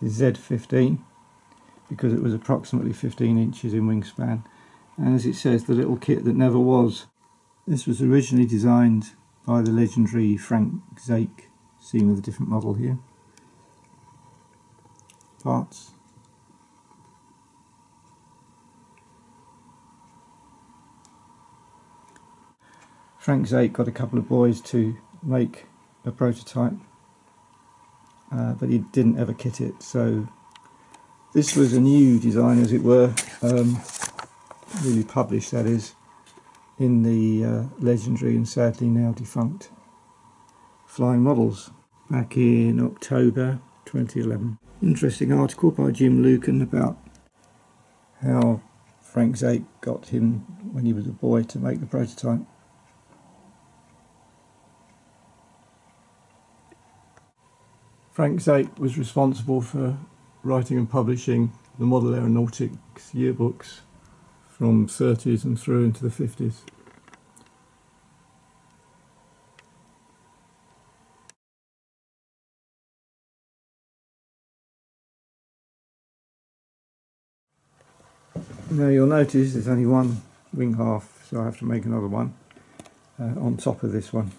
the Z15 because it was approximately 15 inches in wingspan and as it says the little kit that never was. This was originally designed by the legendary Frank Zaic, seen with a different model here. Parts. Frank Zaic got a couple of boys to make a prototype uh, but he didn't ever kit it so this was a new design as it were um, really published that is in the uh, legendary and sadly now defunct Flying Models back in October 2011. Interesting article by Jim Lucan about how Frank Zaic got him when he was a boy to make the prototype. Frank Zaic was responsible for writing and publishing the model aeronautics yearbooks from 30s and through into the 50s. Now you'll notice there's only one wing half so I have to make another one uh, on top of this one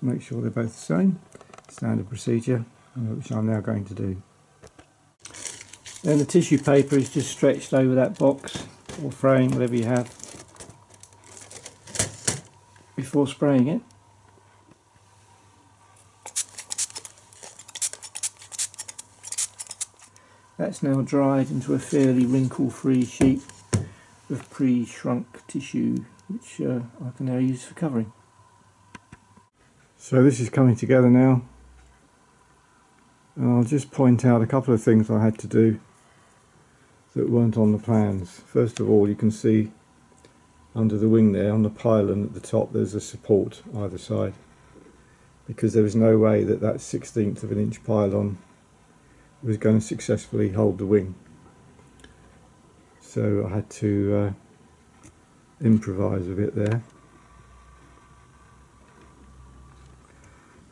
to make sure they're both the same. Standard procedure which I'm now going to do. Then the tissue paper is just stretched over that box or frame, whatever you have, before spraying it. That's now dried into a fairly wrinkle-free sheet of pre-shrunk tissue, which uh, I can now use for covering. So this is coming together now. And I'll just point out a couple of things I had to do that weren't on the plans. First of all, you can see under the wing there, on the pylon at the top, there's a support either side. Because there was no way that that 16th of an inch pylon was going to successfully hold the wing. So I had to uh, improvise a bit there.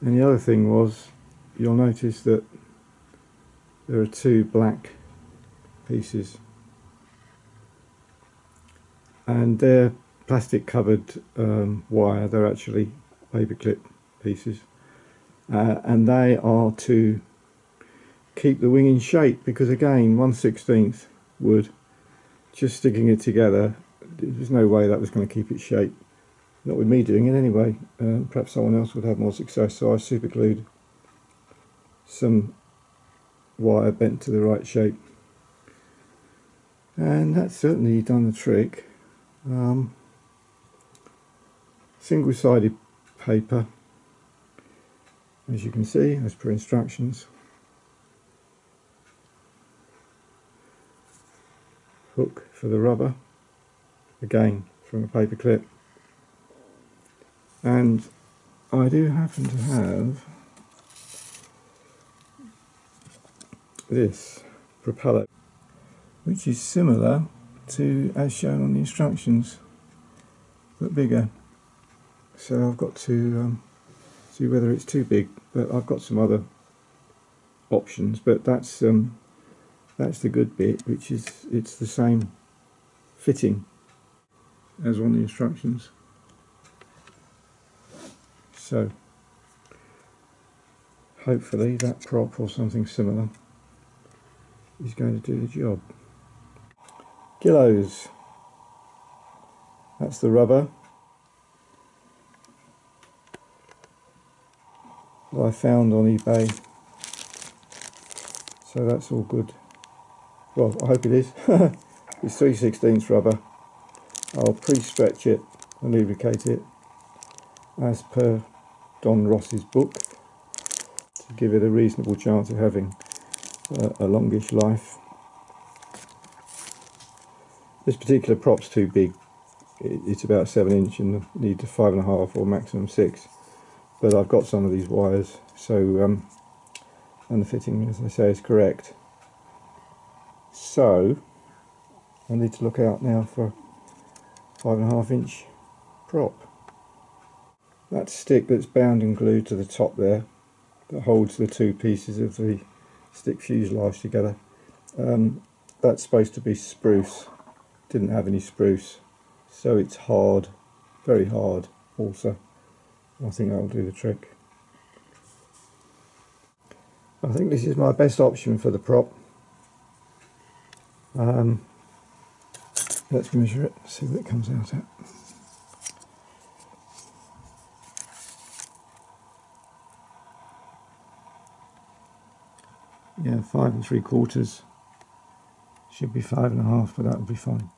And the other thing was, you'll notice that there are two black pieces. And they're plastic covered um, wire. They're actually paperclip pieces. Uh, and they are to keep the wing in shape because again 1 16th wood just sticking it together there's no way that was going to keep its shape. Not with me doing it anyway. Uh, perhaps someone else would have more success so I super glued some wire bent to the right shape. And that's certainly done the trick. Um, single-sided paper as you can see as per instructions. Hook for the rubber again from a paper clip. And I do happen to have this propeller which is similar to as shown on the instructions but bigger. So I've got to um, see whether it's too big but I've got some other options but that's um, that's the good bit which is it's the same fitting as on the instructions. So hopefully that prop or something similar is going to do the job Gillows. That's the rubber. That I found on eBay. So that's all good. Well, I hope it is. it's 3 16 rubber. I'll pre-stretch it and lubricate it as per Don Ross's book to give it a reasonable chance of having a longish life this particular prop's too big. It's about seven inch and need to five and a half or maximum six. But I've got some of these wires, so um, and the fitting, as I say, is correct. So I need to look out now for five and a half inch prop. That stick that's bound and glued to the top there that holds the two pieces of the stick fuselage together. Um, that's supposed to be spruce, didn't have any spruce, so it's hard, very hard also. I think that'll do the trick. I think this is my best option for the prop. Um, let's measure it, see what it comes out at. Yeah, five and three quarters. Should be five and a half, but that would be fine.